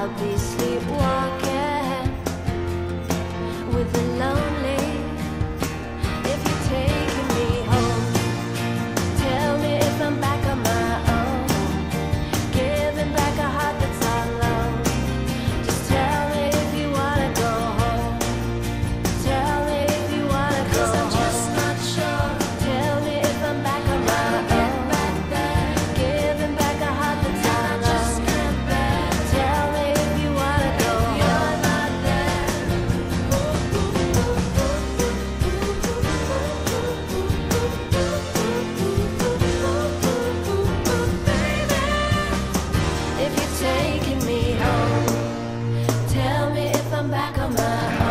I'll be back of my